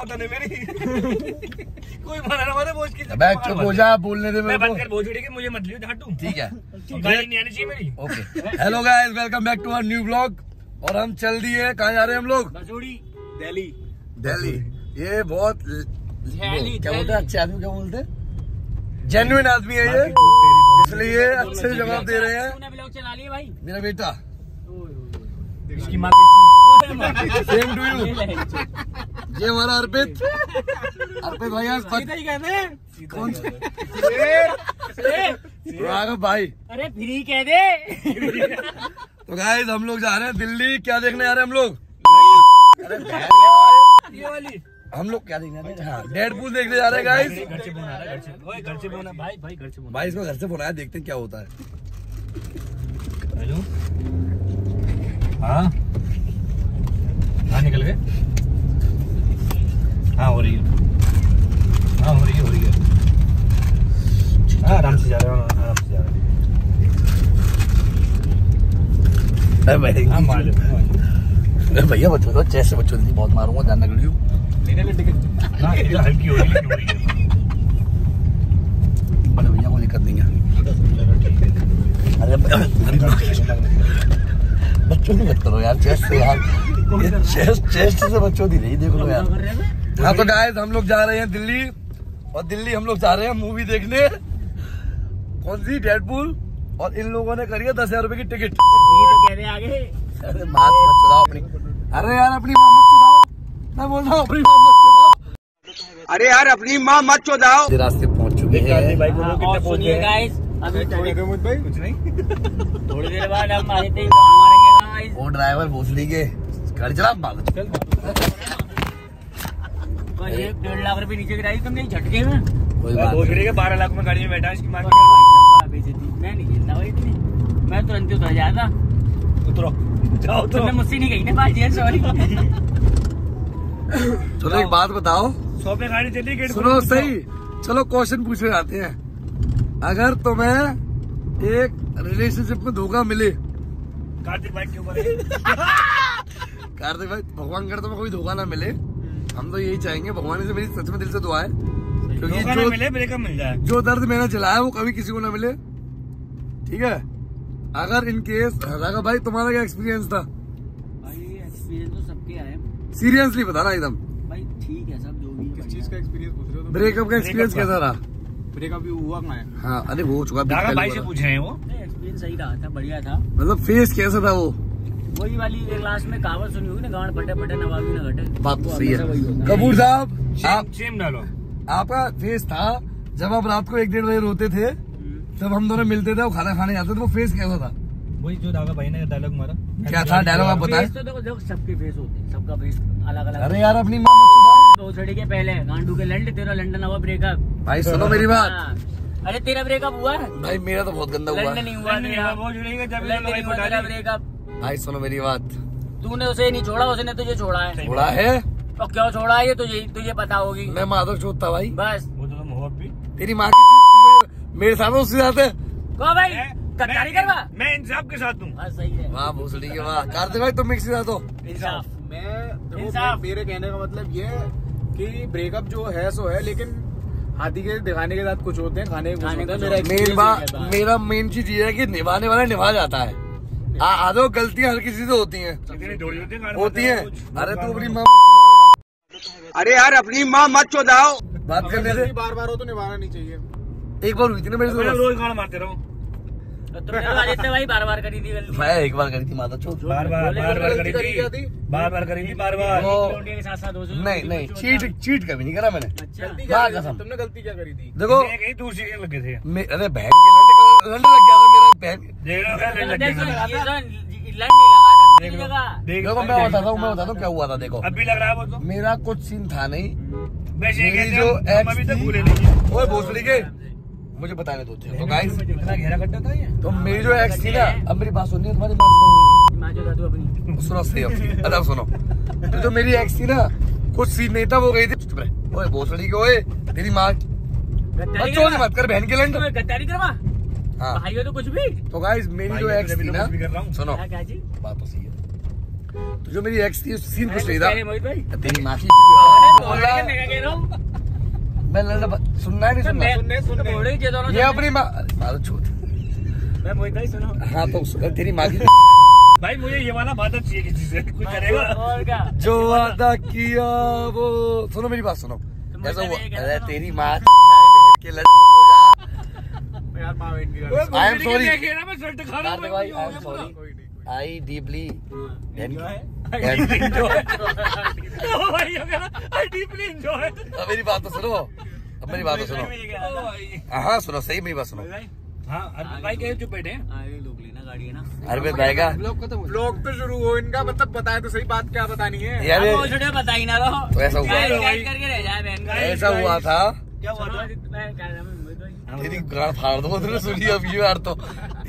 मेरी। कोई मारे बोझ की अबे चुप हो बोलने दे मेरे को। बोझ मुझे मत लियो झाटू ठीक है। गाली नहीं आनी चाहिए मेरी। Okay. Hello guys welcome back to our new blog और हम चल दिए कहाँ जा रहे हैं हम लोग? दिल्ली। दिल्ली। ये बहुत क्या बोलते हैं? अच्छे आदमी क्या बोलते हैं? जेन्युइन आदमी है ये। इसलिए अच्छे जवाब दे रहे हैं। मेरा बेटा। इसकी माँ सेम टू यू ये हमारा अर्पित अर्पित भाई आज बच- ही कहते हैं कौन सा भाई अरे फ्री कह दे तो गाइस हम लोग जा रहे हैं दिल्ली। क्या देखने आ रहे हैं हम लोग? अरे बहन के ये वाली। हम लोग क्या देखने आ रहे हैं? हाँ डेडपूल देखने जा रहे हैं गाइस घर से फ़ोन आ रहा है घर से ओए घर से फ़ोन भाई भाई घर से फ़ोन भाई इसको घर से बुलाया देखते हैं क्या होता है। हेलो? हाँ? हाँ निकल गए। हाँ हो रही है। हाँ हो रही है हो रही है। हाँ आराम से जा रहे हो आराम से जा रहे हो। हाँ भैया बच्चों तो चेस्ट बच्चों नहीं बहुत मारूँगा जानना गड़ियो हाँ हल्की हो रही है रही बड़े भैया को दिक्कत नहीं है। अरे बच्चों की बात करो यार चेस्ट से यार चेस्ट चेस्ट से बच्चों दी रही देख लो यार हाँ तो गाइस हम लोग जा रहे हैं दिल्ली। और दिल्ली हम लोग जा रहे हैं मूवी देखने। कौन सी? डेडपूल और इन लोगों ने करी है दस हज़ार रूपए की टिकट ये तो कह रहे आगे। अरे मत अपनी। अरे यार अपनी माँ मत चलाओ। मैं बोल रहा हूँ अपनी माँ मत चलाओ। अरे यार अपनी माँ मत चौदाओ रास्ते पहुँच चुके हैं। अभी थोड़ी कुछ नहीं थोड़ी देर बाद हम आए थे गाना वो ड्राइवर भोसड़ी के गाड़ी चला चल और डेढ़ लाख रुपए नीचे गिराई तुमने झटके में? कोई बात भोज नहीं। के बारह लाख में गाड़ी में बैठा इसकी माँ और भाई साहब बेइज्जती मैं नहीं खेलता भाई इतनी। मैं तुरंत उतर जाता। उतरो। जाओ तुमने मुझसे नहीं कही ना बात सॉरी चलो एक बात बताओ। सौ पे गाड़ी चली गेट सुनो सही। चलो क्वेश्चन पूछे जाते हैं। अगर तुम्हें एक रिलेशनशिप में धोखा मिले। कार्तिक बाइक के ऊपर है। कार्तिक भाई भगवान कर तुम्हें कोई धोखा ना मिले। हम तो यही चाहेंगे भगवान से मेरी सच में दिल से दुआ है। क्योंकि जो मिले ब्रेकअप मिल जाए। जो दर्द मैंने चलाया वो कभी किसी को ना मिले। ठीक है? अगर इन केस राघव भाई तुम्हारा क्या एक्सपीरियंस था? भाई एक्सपीरियंस तो सबके आए। सीरियसली बताना एकदम। भाई ठीक है सब जो भी किस चीज़ का एक्सपीरियंस पूछ रहे हो ब्रेकअप का एक्सपीरियंस कैसा रहा? ब्रेकअप भी हुआ कहाँ है? हाँ अरे वो हो चुका भाई से पूछ रहे हैं वो। एक्सपीरियंस सही रहा था बढ़िया था। मतलब फेस कैसा था वो? वही वाली एक क्लास में कहावत सुनी होगी ना गांड फटे फटे नवाबी ना घटे। बात तो सही है। कपूर साहब आप सेम सेम डालो आपका फेस था जब आप रात को एक डेढ़ बजे रोते थे हम्म। जब हम दोनों मिलते थे और खाना खाने जाते थे वो फेस कैसा था? वही जो दागा भाई ने डायलॉग मारा। क्या था डायलॉग आप बताएँ। तो देखो देखो सबके फेस होते हैं सबका फेस अलग अलग अरे यार अपनी माँ मत दो छड़ी के पहले गांडू के लंड तेरा लंडन हुआ ब्रेकअप भाई सुनो मेरी बात। हाँ। अरे तेरा ब्रेकअप हुआ? है भाई मेरा तो बहुत गंदा हुआ। नहीं हुआ नहीं हुआ, वो जुड़ेगा जब। ब्रेकअप भाई सुनो मेरी बात। तूने उसे नहीं छोड़ा उसने तुझे छोड़ा है। थोड़ा है? और क्यों छोड़ा है ये तुझे तुझे पता होगी। मैं माधव था भाई। बस। वो तो तुम भी तेरी माँ की मेरे साथ उसके साथ हैं। को भाई? मैं- गद्दारी मैं- करवा। मैं इंसाफ के साथ हूँ। सही है। वाह भोसड़ी के वाह। कार्तिक भाई तुम मिक्सी जाते हो इंसाफ। मैं इंसाफ। मेरे कहने का मतलब ये है कि ब्रेकअप जो है सो है लेकिन हाथी के दिखाने के साथ कुछ होते हैं खाने के हैं। है। मेरा मेन चीज़ ये है कि निभाने वाला निभा जाता है। आ आदो गलतियाँ हर किसी से होती हैं। होती है। अरे तू अपनी माँ अरे यार अपनी माँ मत चौदाओ बात करने से बार बार हो तो निभाना नहीं चाहिए। एक बार हुई थी ना मेरे से रोज गाना मारते रहो। तो तो भाई बार बार करी थी मैं एक बार करी थी माता बार बार बार तो बार गलती करी करी थी? बार बार करी थी बार बार के साथ साथ नहीं नहीं चीट चीट कभी नहीं करा मैंने। अच्छा? तुमने गलती क्या करी थी? देखो दूसरी लगे थे। अरे बहन के लंड लग गया था मेरा बहन देख लो क्या लग देख गया ये लड़ नहीं लगा था देख किसी लो जगह। देख देखो मैं बताता हूँ मैं बताता हूँ क्या हुआ था देखो। अभी लग रहा है वो तो। मेरा कुछ सीन था नहीं। मेरी जो हैं, थी- ओए भोसड़ी के। मुझे बताने दो तो गाइस इतना गहरा कट्टा था ये? तो मेरी जो एक्स थी ना अब मेरी बात सुनिए तुम्हारी बात सुनो। जो सुनो सही अब अदब सुनो। तो जो मेरी एक्स थी ना कुछ सीन नहीं था वो गई थी। ओए भोसड़ी के ओए तेरी माँ से मत कर बहन के लंड। गद्दारी करवा? हाँ भाई हो तो कुछ भी। तो गाइस मेरी जो एक्स तो थी ना कुछ भी कर रहा हूँ। सुनो। बात तो सही है। तो जो मेरी एक्स थी उस सीन कुछ नहीं था। तेरी माँ की बोल रहे हैं, मैं हूँ लड़ना सुनना है नहीं सुनना? सुनने दोनों ये अपनी माँ अरे मारो छूट मैं मोहित भाई सुनो। हाँ तो तेरी माँ की भाई मुझे ये वाला वादा चाहिए किसी से। कुछ करेगा? और क्या? जो वादा किया वो सुनो मेरी बात सुनो। तो ऐसा हुआ। अरे तेरी माँ के लड़के हो जा यार माँ बहन की गाड़ी आई एम सॉरी देखे ना मैं शर्ट खा रहा कार्तिक भाई I am sorry I deeply भाई आई डीपली एंजॉय अब मेरी बात तो सुनो। अब मेरी बात तो सुनो। हाँ सुनो सही मेरी बात सुनो। हाँ अरे भाई कहे चुप बैठे हैं? आगे लोग लेना गाड़ी है ना? अरे भाई जाएगा ब्लॉग पे शुरू हो इनका मतलब बताए तो सही बात क्या बतानी है? यार बताई ना तो ऐसा हुआ। गाइड गाइड करके रह जाए बहन का ऐसा हुआ था। क्या हुआ था तेरी गाड़ फाड़ दो तुमने सुनी अब ये यार तो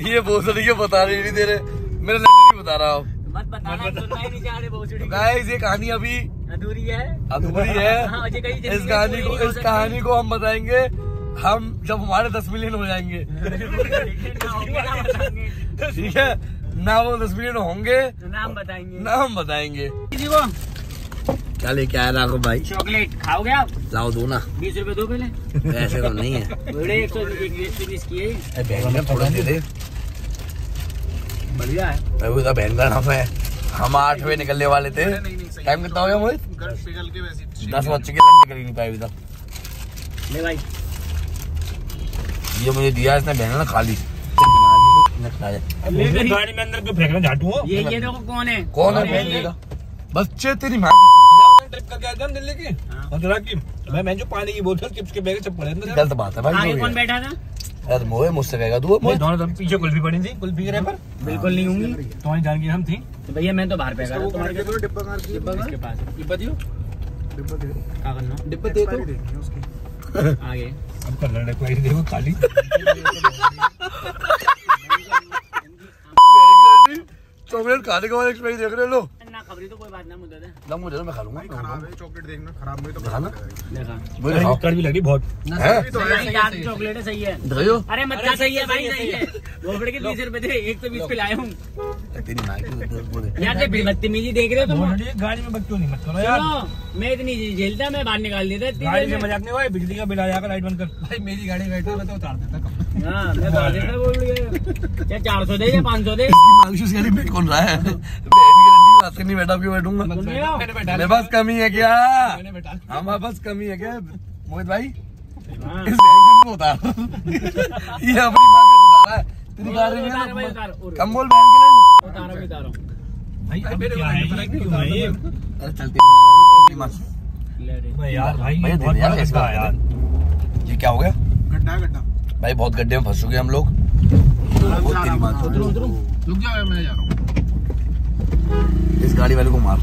ये बहुत सारी बता रही नहीं दे रहे मेरे नहीं बता रहा हूँ। ही गाइस ये कहानी अभी अधूरी है। अधूरी हाँ, है ये इस कहानी को इस कहानी को हम बताएँगे हम जब हमारे दस मिलियन हो जाएँगे। ठीक है? ना वो दस मिलियन होंगे। तो नाम बताएँगे। ना हम बताएँगे। को क्या लेके आया राघव भाई? चॉकलेट। खाओगे आप? लाओ दो ना। बीस रुपए दो पहले। ऐसे तो नहीं है। बड़े एक सौ बीस की है अरे बहन का थोड़ा दे दे। बढ़िया है। बहन का नाम है। हम आठ बजे निकलने वाले थे। टाइम कितना हो गया मोहित? घर पिघल के दस बज चुके निकल नहीं पाए अभी तक। ले भाई। ये मुझे दिया इसने बहन ने खा ली। इसने खाया। लेकर ही- गाड़ी में अंदर क्यों फेंक रहे झाटू? हो ये ये देखो कौन है। कौन है का बच्चे तेरी माँ ट्रिप करके आए थे हम दिल्ली की? मथुरा की। मैं मैं जो पानी की बोतल चिप्स के बैग सब पड़े अंदर। गलत बात है भाई कौन बैठा था? यार मोहे मुझसे कहेगा तू मैं दोनों तरफ़ पीछे कुल्फी पड़ी थी कुल्फी के पर बिल्कुल नहीं होंगी। तुम्हारी जान की हम थी। तो भैया मैं तो बाहर पे वो तुम्हारे तो डिब्बा के डिब्बा डिब्बा इसके पास। डिब्बा दियो। डिब्बा दे क्या करना? डिब्बा दे दो। उसकी। आगे। अब कर देखो खाली। चॉकलेट खाने के बाद एक्सपायरी देख रहे तो है ना मुझे तो मैं खा लूँगा। खराब है चॉकलेट देखना खराब हुई तो खाना? देखा। कड़वी लगी बहुत। है? तो चॉकलेट है सही है। अरे मत खा सही है भाई सही है बोफड़े के बीस रुपए थे? एक तो बीस पे लाए हूँ। यार बदतमीजी देख रहे हो तुम है, गाड़ी में बच्चों नहीं मत करो यार। मैं इतनी झेलता मैं बाहर निकाल देता गाड़ी से में। मज़ाक नहीं हुआ? बिजली का बिल आ जाएगा लाइट बंद कर। भाई मेरी गाड़ी बैठा मैं तो उतार देता हाँ मैं बाहर देता बोल रही है। चार सौ दे या पाँच सौ दे। बैठ कौन रहा है? बात करनी बैठा क्यों बैठूँगा? हो? मेरे पास कमी है क्या? हमारे पास कमी है क्या? मोहित भाई? हाँ। इस बहन को उतार। ये अपनी बात उतारा है। तेरी गाड़ी में। कम बोल बहन के उतारो भी उतारो। भाई अब क्या ये क्यों है अरे। भाई भाई यार है यार। ये क्या हो गया? गड्ढा गड्ढा। भाई बहुत गड्ढे में फंस चुके हम लोग। बहुत तेरी बात रुक जाओ मैं जा रहा हूँ। इस गाड़ी वाले को मार।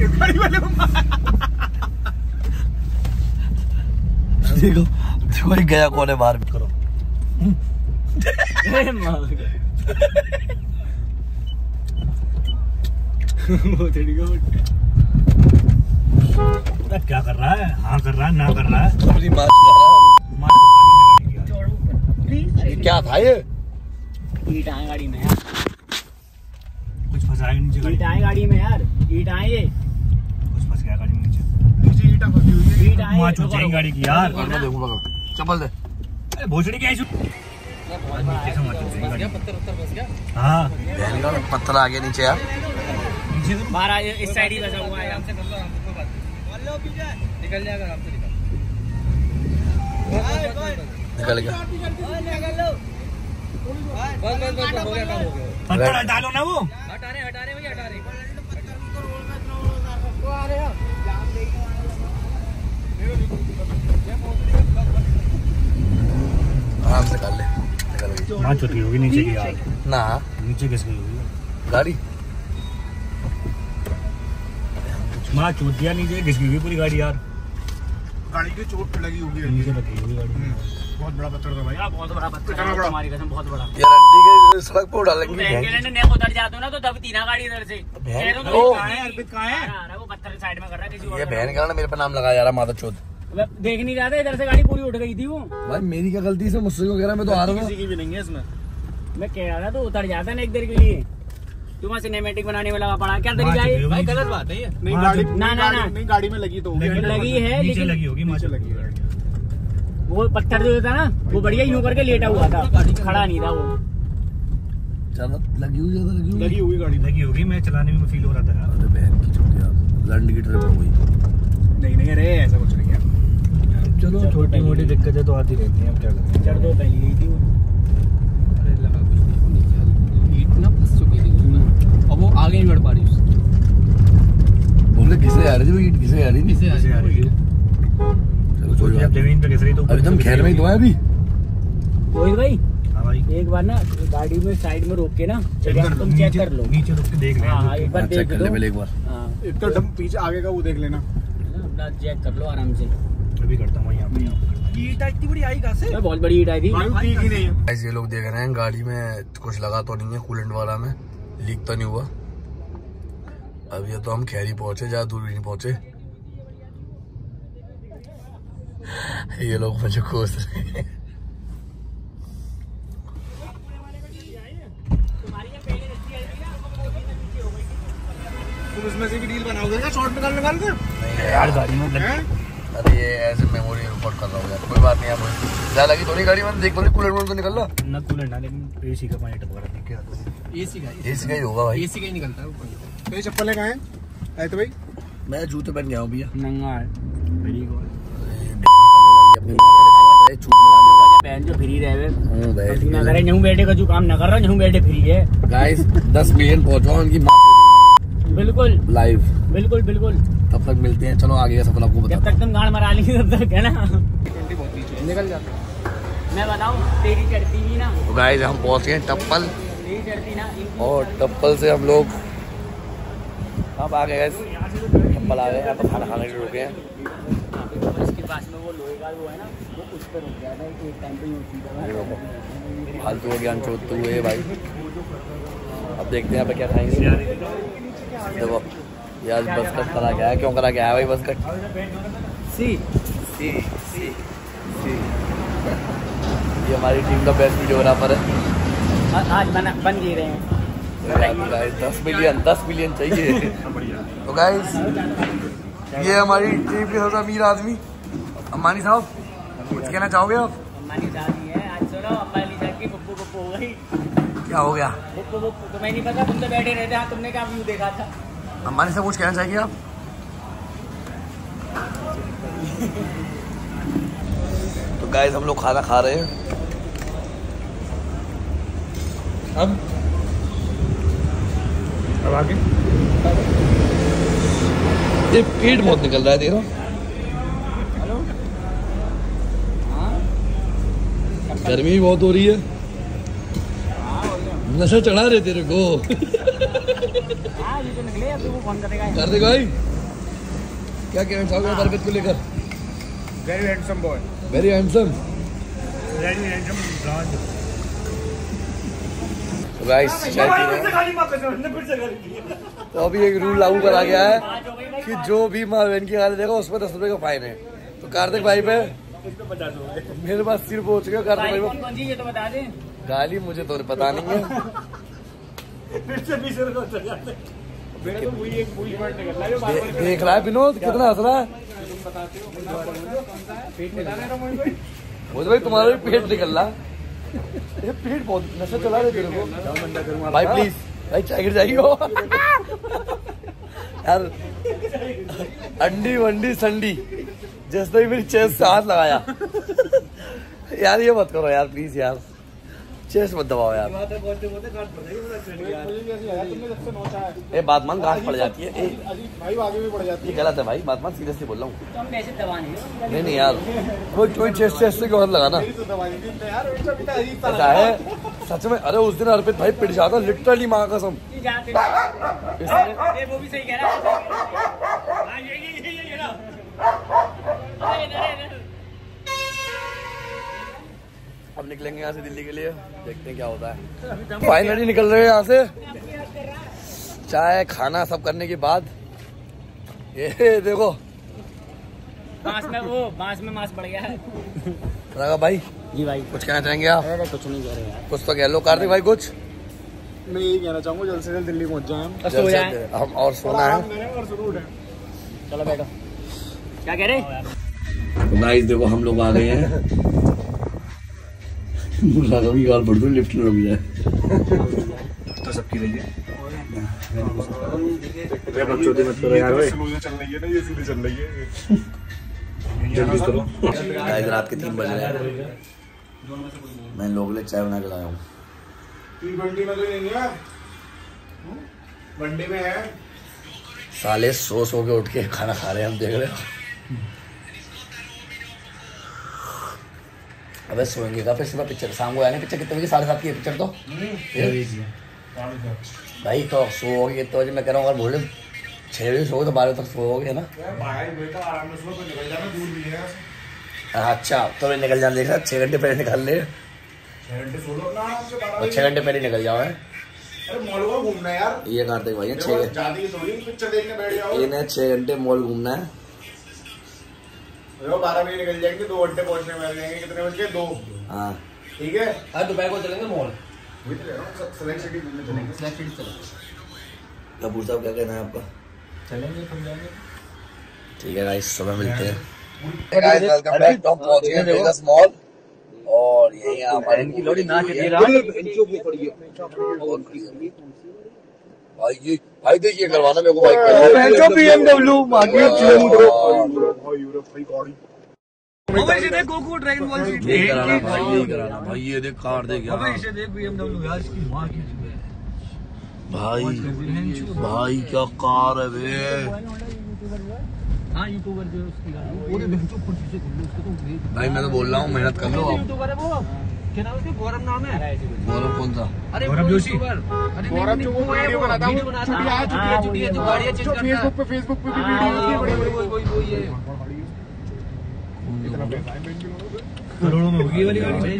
गाड़ी वाले को देखो देखो ये गया कौन है? बाहर करो। मार। पता क्या कर रहा है? हाँ कर रहा है ना कर रहा है? अपनी माँ चला रहा है। मार क्या। था ये? गाड़ी में कुछ फंसा है नीचे गाड़ी? ईट आए गाड़ी में यार ईट आए ये। कुछ फंस गया गाड़ी में नीचे। नीचे ईटा फंसी हुई है ईट आए माँ चुप जाएगी गाड़ी की यार। और मैं देखूँगा चप्पल दे। अरे भोसड़ी क्या नीचे से हाँ पत्थर आ गया। नीचे यार। नीचे से बाहर इस साइड ही बचा हुआ है। निकल गया। पत्थर हटा आराम से कर ले। निकल गई। माँ चुटी होगी नीचे की यार ना। नीचे किस गई होगी? गाड़ी। माँ चूत दिया नीचे घिस गई होगी पूरी गाड़ी यार? गाड़ी की चोट लगी होगी। नीचे रखी होगी गाड़ी। बहुत बड़ा पत्थर था भाई। बहुत बड़ा पत्थर कितना बड़ा? तुम्हारी कसम बहुत बड़ा। ये रंडी के सड़क पे उड़ा तुम लेंगे बहन के लेने नेक उतर जाते हो ना तो दबती ना गाड़ी इधर से। बहन- कह रहे हो ओ। है अर्पित कहाँ है? आ रहा है? वो पत्थर साइड में कर रहा है किसी ये बहन का ना मेरे पे नाम लगाया जा रहा माता देख नहीं रहा था इधर से गाड़ी पूरी उठ गई थी वो। भाई मेरी क्या गलती से मुझसे क्यों कह रहा मैं तो आ रहा हूँ। की भी नहीं है इसमें। मैं कह रहा था तो उतर जाता ना एक देर के लिए। तुम्हारा सिनेमेटिक बनाने में लगा पड़ा। क्या तरीका है भाई गलत बात है ये। नहीं गाड़ी ना, ना, गाड़ी- ना। नहीं गाड़ी में लगी तो लगी- लगी है, नीचे लगी होगी नीचे लगी है वो पत्थर जो था ना वो बढ़िया यूँ करके लेटा हुआ था। खड़ा नहीं था वो। ज़्यादा लगी हुई ज़्यादा लगी हुई। लगी हुई गाड़ी। लगी होगी मैं चलाने में फील हो रहा था। यार अरे बहन की छोटी यार लंड की ट्रिप हो गई। नहीं नहीं अरे ऐसा कुछ नहीं है। चलो छोटी मोटी दिक्कतें तो आती रहती हैं अब क्या करें। चढ़ दो पहली गई थी वो। अरे लगा कुछ नहीं वो नीचे ईट ना फंस चुकी थी उसमें और वो आगे नहीं बढ़ पा रही उससे। बोले किसे आ रही थी वो ईट? किसे आ रही थी? किसे आ रही है? चलो कोई बात नहीं। ज़मीन पे घिस रही तो अभी तुम खैर में ही तो है अभी। रोहित भाई हाँ एक बार ना गाड़ी में साइड में रोक के ना तुम चेक कर लो। नीचे रुक के देख लें हाँ हाँ एक बार चेक देख कर लो पहले एक बार। हाँ। एक तो डम पीछे आगे का वो देख लेना। है ना, अपना चेक कर लो आराम से। अभी करता हूँ यहाँ पे। यहाँ पे बहुत बड़ी ईट आई थी। गाड़ी ठीक ही नहीं है। ऐसे ये लोग देख रहे हैं गाड़ी में कुछ लगा तो नहीं है कूलेंट वाला में। लीक तो नहीं हुआ। अब ये तो हम खैरी पहुँचे ज़्यादा दूर भी नहीं पहुँचे। ये लोग मुझे कोस रहे हैं। तुम इसमें से भी डील बनाओगे क्या? शॉर्ट निकाल निकाल के? यार गाड़ी में लग अरे ये ऐसे मेमोरी रिकॉर्ड कर रहा हूँ यार कोई बात नहीं यार ज़्यादा लगी थोड़ी गाड़ी में देख बोले कूलेंट में तो निकल रहा ना कूलेंट ना लेकिन एसी का पानी टपक रहा क्या एसी का एसी का ही होगा भाई। एसी का ही निकलता है ऊपर तो ये चप्पल कहाँ है? तो भाई? मैं जूते पहन गया हूँ भैया। नंगा है मेरी कॉल अपनी माँ छूट बहन जो फ्री रहे हूँ। का जो काम ना कर रहा जहूं बैठे फ्री है। गाइस 10 मिलियन पहुंचो उनकी माँ बिल्कुल। लाइव बिल्कुल बिल्कुल। तब तक मिलते हैं। चलो आगे का सफ़र आपको जब तक तुम गाड़ मरा लेंगे तब तक है ना? निकल जाता मैं बताऊँ तेरी चढ़ती ही ना। तो गाइस हम पहुँच गए टप्पल। तेरी चढ़ती ना और टप्पल से हम लोग अब आ गए गाइस टप्पल आ गए यहाँ पर खाना खाने के लिए रुके हैं। पास में वो लोहे का वो है ना वो उस पर रुक गया था एक टाइम पे। फालतू चोदते हुए भाई। अब देखते हैं यहाँ क्या खाएँगे। देखो ये आज बस कट करा गया है क्यों करा गया है भाई बस कट सी। सी सी सी। ये हमारी टीम का बेस्ट वीडियोग्राफर है। आज बना बन गए रहे हैं। गाइस दस मिलियन दस मिलियन चाहिए। तो गाइस ये हमारी टीम के सबसे अमीर आदमी। अम्बानी साहब कुछ कहना चाहोगे आप? अम्बानी शादी है आज सुनो अम्बानी शादी की पप्पू पप्पू हो गई। क्या हो गया? पप्पू पप्पू तुम्हें नहीं पता तुम तो बैठे रहते हाँ तुमने क्या व्यू देखा था? अम्बानी साहब कुछ कहना चाहेंगे आप? तो गाइस हम लोग खाना खा रहे हैं। अब? अब आगे? ये पेट बहुत निकल रहा है तेरा गर्मी भी बहुत हो रही है। नशा चढ़ा रहे तेरे को। हाँ तो दे भाई। क्या कहना चाहोगे बरकत को लेकर? Very handsome boy very handsome brand तो गाइस तो अभी एक रूल लागू करा गया है कि जो भी माँ बहन की गाली देगा उस पर दस रुपए का फाइन है। तो कार्तिक भाई पे मेरे पास सिर पहुँच गया ये तो बता दे? गाली मुझे तो पता नहीं है। तो है देख रहा है विनोद कितना हंस रहा है। भाई तुम्हारा भी पेट निकल रहा। पेट बहुत नशा चला रहे तेरे को। भाई प्लीज़ भाई चाय गिर जाएगी यार अंडी वंडी संडी। जैसे ही मेरी चेस्ट से हाथ लगाया यार ये मत करो यार प्लीज़ यार चेस्ट मत दबाओ यार है ये बात मान गांठ पड़ जाती है भाई आगे भी बढ़ जाती ये गलत है भाई बात मान सीरियसली बोल रहा हूँ तो नहीं नहीं यार वो कोई चेस्ट चेस्ट से क्यों हाथ लगाना है तो तो ऐसा है सच में अरे उस दिन अर्पित भाई पिट जाता लिटरली माँ कसम हैं। वो भी सही कह रहा है हाँ, अब निकलेंगे यहाँ से दिल्ली के लिए। देखते हैं क्या होता है। फाइनली निकल रहे हैं यहाँ से। चाय खाना सब करने के बाद। ये देखो। बाँस में वो बाँस में मांस बढ़ गया है। राघव भाई जी भाई। कुछ कहना चाहेंगे आप? अरे कुछ नहीं कह रहे यार। कुछ तो कह लो। कार्तिक भाई कुछ? मैं यही कहना चाहूँगा जल्द से जल्द दिल्ली पहुँच जाए हम। और सोना है। चलो बैठो। क्या कह रहे? तो गाइस देखो हम लोग आ गए हैं। कि और बढ़ दो लिफ्ट में रुक जाए तो सबकी रही है। चल रही है है जल्दी करो। गाइस रात के तीन बज रहे हैं। मैं लोग लिए चाय बना के लाया हूँ। में तो है। वनडे में है। साले सो सो के उठ के खाना खा रहे हैं हम देख रहे हो। अबे सोएँगे का फिर सुबह पिक्चर शाम को आने पिक्चर कितने बजे? साढ़े सात की है पिक्चर तो। फिर? भाई तो सोओगे कितने बजे मैं कह रहा हूँ अगर बोले छः बजे सोओगे तो बारह तक सोओगे ना। बाहर बेटा आराम से सुबह निकल जाना दूर भी है। अच्छा तो मैं निकल जाने देखा छः घंटे पहले निकल ले। घंटे सो ना से और छः घंटे पहले निकल जाओ है। अरे मॉल घूमना यार। ये कार्तिक भाई छः ज़्यादा पिक्चर देखने बैठ जाओ। इन्हें छः घंटे मॉल घूमना है। देखो बारह बजे निकल जाएँगे दो घंटे पहुँचने में जाएँगे कितने बज गए दो। हाँ। ठीक है? अरे दोपहर को चलेंगे मॉल तो रहा हूँ कपूर साहब क्या कहना है आपका? चलेंगे ठीक है गाइस सुबह मिलते हैं। गाइस वेलकम बैक हम पहुँच गए वेगस मॉल और यही हमारे इनकी लोड़ी ना के भाई ये भाई देखिए करवाना मेरे को बाइक भाई यूरोप भाई गाड़ी गोकू ड्रैगन बॉल सीट कराना भाई कराना भाई ये देख कार देख यार। इसे देख BMW यार इसकी माँ की भाई भाई क्या कार है बे हाँ यूट्यूबर जो उसकी गाड़ी। तो भाई मैं तो बोल रहा हूँ मेहनत कर लो आप। यूट्यूबर है वो। क्या नाम उसका? गौरव नाम है? गौरव कौन सा? अरे गौरव जोशी? गौरव जो वो वीडियो बनाता है, वो है। हाँ, जो गाड़ियाँ चेंज करता है। फेसबुक पे फेसबुक पे भी हाँ, वीडियो होती है वही बड़ी वही वही वही है करोड़ों में होगी वाली गाड़ी?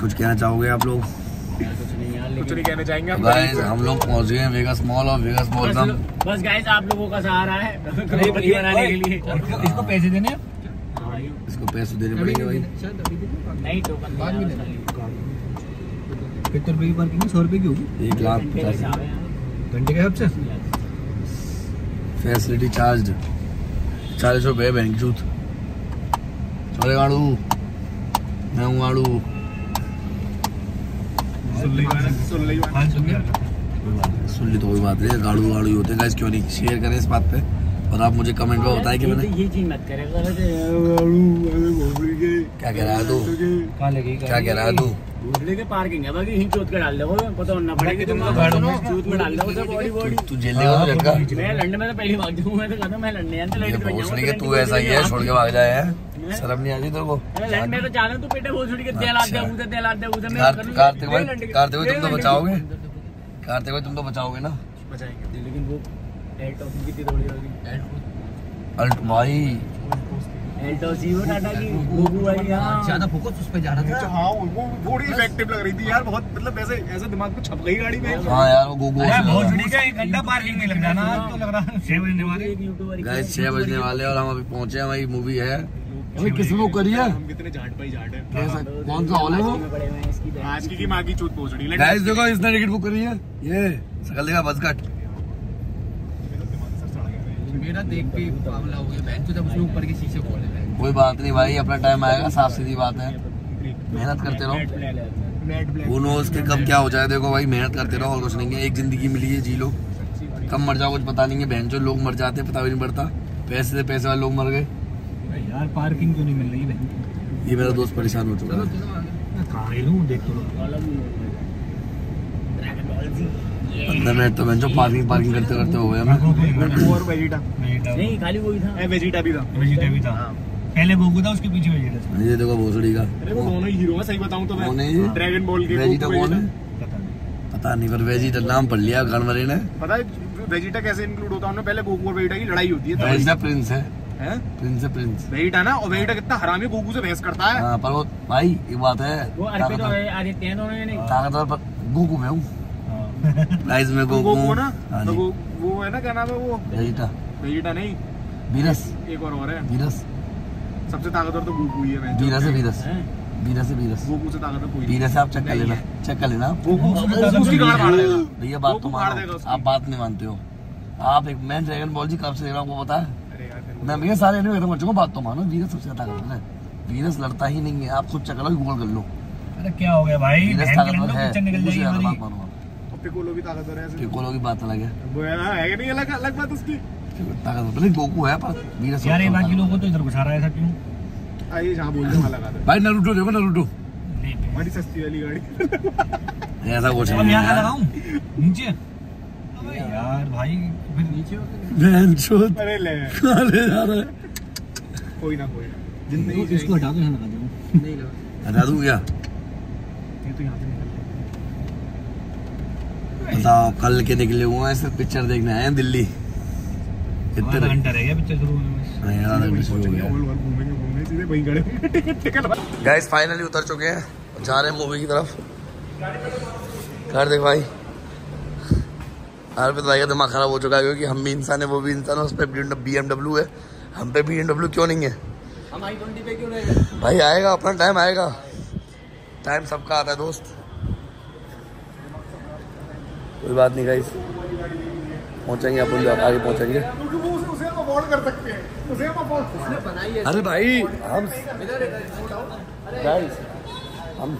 कुछ कहना चाहोगे आप लोग? कुछ नहीं कहने चाहेंगे हम गाइस हम लोग पहुँच गए हैं वेगस मॉल और वेगस मॉल बस बस गाइस आप लोगों का सहारा है बनाने के लिए। इसको पैसे देने हैं? पैसे देने पड़ेंगे भाई? नहीं तो बाद में कितने रुपए की पार्किंग है सौ रुपए की होगी? एक लाख पचास घंटे के हिसाब से? फैसिलिटी चार्ज चालीस रुपए बैंक जूत चले गाड़ू मैं हूँ गाड़ू। सुन ली सुन ली हाँ सुन ली। तो कोई बात नहीं गाड़ू गाड़ू होते हैं। गाइस क्यों नहीं? शेयर करें इस बात पे। और आप मुझे कमेंट में बताएँ कि मैंने ये चीज़ मत करे। क्या कह रहा है तू? क्या कह रहा है तू? के पार्किंग है बाकी के डाल दो पता होना पड़ेगा तुम में डाल दो उसे बॉडी बॉडी तू जेल लेगा तो झटका मैं लंडन में तो पहली भाग जाऊँ मैं तो कहता मैं लंडन यार तो के तू ऐसा ही है छोड़ के भाग जाए शर्म नहीं आती तेरे को? में तो हूँ तू पेटे भोसड़ी के तेल अच्छा। उधर तेल आते उधर मैं कार- कर लूँ। कार्तिक भाई के- कार्तिक भाई तुम तो बचाओगे। कार्तिक भाई तुम तो बचाओगे ना। लेकिन वो एल्टो की कितनी थोड़ी होगी अल्ट भाई एल्टो सी वो टाटा की गोगू वाली हाँ। ज़्यादा फोकस उस पे जा रहा था। हाँ वो थोड़ी इफ़ेक्टिव लग रही थी यार बहुत मतलब ऐसे ऐसे दिमाग में छप गई गाड़ी में। हाँ यार वो गोगो भोसड़ी का एक घंटा पार्किंग में लग जाना तो लग रहा छह बजने वाले गाइस छह बजने वाले और हम अभी पहुँचे हैं भाई मूवी है। किस बुक करी है? हम कितने झाट पाई झाट है। कौन सा हॉल है वो? बड़े हुए इसकी बहन। आज की की माँ की चूत पहुंचड़ी गाइस देखो इसने टिकट बुक करी है। ये सकल देखा बस कट। मेरा देख के मामला हो गया। बहन तो जब उसने ऊपर के शीशे खोले कोई बात नहीं भाई अपना टाइम आएगा साफ़ सीधी बात है। मेहनत करते रहो। वो नो उसके कब क्या हो जाए। देखो भाई मेहनत करते रहो और कुछ नहीं है। एक ज़िंदगी मिली है जी लो। कब मर जाओ कुछ पता नहीं है। बहन जो लोग मर जाते हैं पता भी नहीं पड़ता। पैसे से पैसे वाले लोग मर गए। यार पार्किंग क्यों नहीं मिल रही ये मेरा दोस्त परेशान हो चुका है कहाँ गई लूँ देख तो लो। पंद्रह मिनट तो बहन जो पार्किंग पार्किंग करते करते हो गए हमें और वेजिटा नहीं खाली वही था। ए वेजिटा भी था। वेजिटा भी था। पहले गोकू था उसके पीछे वेजिटा था। ये देखो भोसड़ी का। अरे वो दोनों ही हीरो हैं सही बताऊँ तो मैं। है? ड्रैगन बॉल के वेजिटा कौन है? पता नहीं। पता नहीं पर वेजिटा नाम पढ़ लिया गणवरे ने पता है वेजिटा कैसे इंक्लूड होता है? उनमें पहले गोकू और वेजिटा की लड़ाई होती है वेजिटा प्रिंस है। हैं? प्रिंस है प्रिंस वेजिटा ना और वेजिटा कितना हरामी गोकू से बहस करता है। हाँ पर वो भाई एक बात है वो अर्पित और आदित्य हैं दोनों ने ताकतवर पर गोकू में हूँ। गाइस में गोकू गोकू हूँ ना? हाँ तो वो वो है ना क्या नाम है वो? वेजिटा वेजिटा नहीं? वीरस एक और और है। वीरस सबसे ताकतवर तो गोकू ही है मैं वीरस है वीरस वीरस है? वीरस गोकू से ताकत है कोई वीरस है आप चेक कर लेना। चेक कर लेना। गोकू उसकी गाड़ फाड़ देगा। भैया बात तो वो फाड़ देगा मानो आप बात नहीं मानते हो। आप एक मैं ड्रैगन बॉल जी कब से देख रहा हूँ आपको पता है? मैं भैया सारे खत्म कर चुका बात तो मानो वीरस सबसे ज़्यादा ताकतवर है। वीरस लड़ता ही नहीं है। आप खुद चेक लो गूगल कर लो अरे क्या हो गया भाई? निकल जाएगी हमारी। पिकोलो भी ताकतवर है पिकोलो की बात अलग है। वो है ना है कि नहीं? अलग अलग बात उसकी। ताकतवर नहीं गोकू है पर वीरस यार ये बाकी लोगों को तो इधर घुसा रहा है ऐसा क्यों? आइए जहाँ बोल दे वहाँ लगा दे। भाई नरूटो देखो नरूटो। नहीं पे। सस्ती वाली गाड़ी। ऐसा कुछ नहीं यहाँ का लगाऊँ? नीचे? यार भाई फिर नीचे बहन चोद। अरे ले। रहा है कोई ना कोई ना। ज़िंदगी इसको हटा दो यहाँ लगा दो। नहीं लगा। हटा दूँ क्या? ये तो यहाँ से निकल बताओ कल के निकले हुए हैं सिर्फ़ पिक्चर देखने आए हैं दिल्ली? इतने घंटा रह गया पिक्चर शुरू होने में। हाँ, हो गाइस फाइनली उतर चुके हैं। जा रहे हैं मूवी की तरफ़। कर देख भाई। अर्पित भाई का दिमाग खराब हो चुका है क्योंकि हम भी इंसान है वो भी इंसान है उस पर बी एमडब्ल्यू है। हम पे बी एमडब्ल्यू क्यों नहीं है? हम आई ट्वेंटी पे क्यों रहे भाई आएगा अपना टाइम आएगा। टाइम सबका आता है, दोस्त। कोई बात नहीं गाइस पहुँचेंगे अपन जो आगे पहुँचेंगे। अरे भाई, हम गाइस हम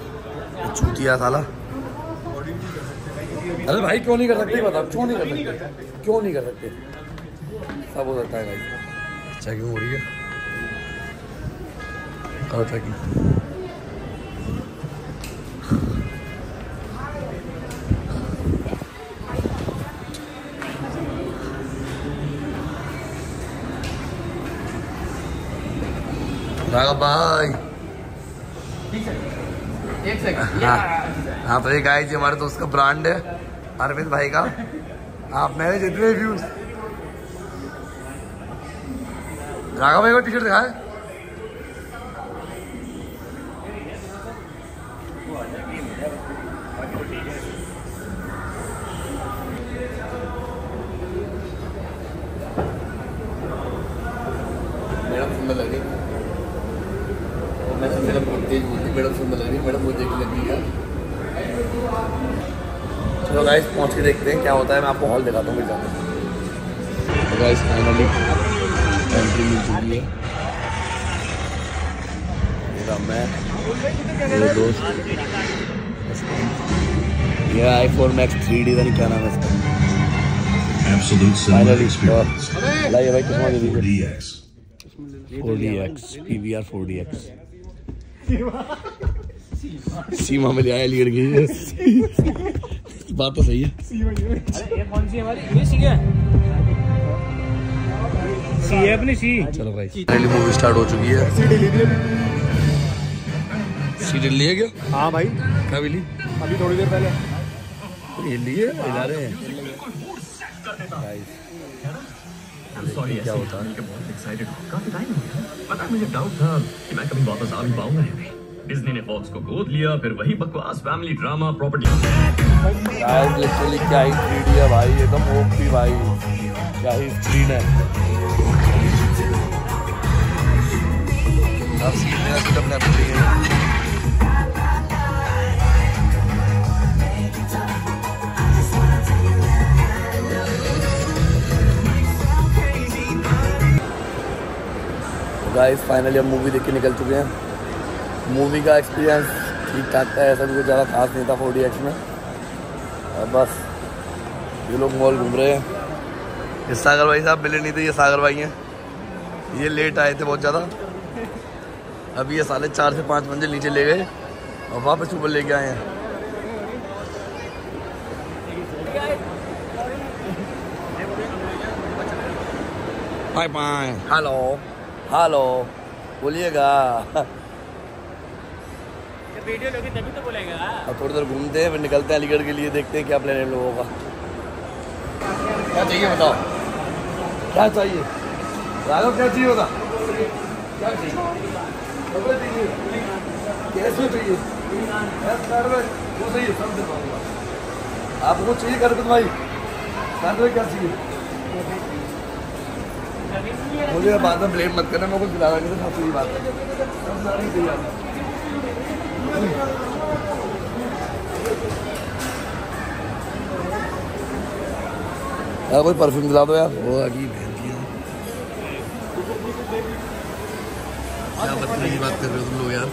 चूतिया साला। अरे भाई, क्यों नहीं कर सकते? बता क्यों नहीं कर सकते? क्यों नहीं कर सकते? सब हो सकता है भाई चेकिंग हो रही है। करो चेकिंग राघव भाई। हाँ हाँ तो ये गाय जी हमारे दोस्त का ब्रांड है, अरविंद भाई का। आप मेरे जितने व्यूज़ राघव भाई को टी शर्ट दिखाए मैडम सुंदर लगी। मैडम मैडम बहुत तेज बोलती मैडम सुंदर लग रही है मैडम देख लगी है। चलो गाइस पहुँच के देखते हैं क्या होता है। मैं आपको हॉल दिखाता हूँ मिल जाता हूँ। तो गाइस फाइनली एंट्री मिल चुकी है। मेरा मैं मेरे दोस्त। ये I four max three D नहीं क्या नाम है इसका? Absolute cinema finally experience. लाइए भाई चश्मा दे दीजिए। 4DX. एक्स सीमा में ले आया लीड की बात तो सही है। ये कौन सी हमारी ये सी है सी है। अपनी सी चलो भाई फाइनली मूवी स्टार्ट हो। चुकी है सीट लिए क्या? हाँ भाई। ली? अभी थोड़ी देर पहले। ये लिए? जा रहे हैं Guys, क्या होता है? काफ़ी टाइम हो गया। पता मुझे डाउट था कि मैं कभी वापस आ भी पाऊँगा या नहीं। डिज्नी ने फॉक्स को गोद लिया फिर वही बकवास family drama property guys literally क्या ही 3D है भाई एकदम ओपी भाई। क्या ही स्क्रीन है। अब सीट मेरा सीट अपने गाइस फाइनली हम मूवी देख के निकल चुके हैं। मूवी का एक्सपीरियंस ठीक ठाक था ऐसा भी कुछ ज़्यादा खास नहीं था फोर एक्स में। और बस ये लोग मॉल घूम रहे हैं। ये सागर भाई साहब मिले नहीं थे ये सागर भाई हैं। ये लेट आए थे बहुत ज़्यादा। अभी ये साले चार से पाँच मंजिल नीचे ले गए और वापस ऊपर लेके आए हैं। बाय बाय हेलो हेलो बोलिएगा। वीडियो लोगे तभी तो बोलेगा। अब थोड़ी देर घूमते हैं फिर निकलते हैं अलीगढ़ के लिए देखते हैं क्या प्लान है लोगों का। क्या चाहिए बताओ? क्या चाहिए? राघव क्या चाहिए बता क्या चाहिए? कैसे चाहिए? वो चाहिए सब आपको चाहिए करपत भाई? सर क्या चाहिए? मुझे बाद में ब्लेम मत करना मैं कुछ दिला रहा तो आपकी बात है। यार कोई परफ्यूम दिला दो यार वो अजीब यार। क्या बात कर रहे हो तुम लोग यार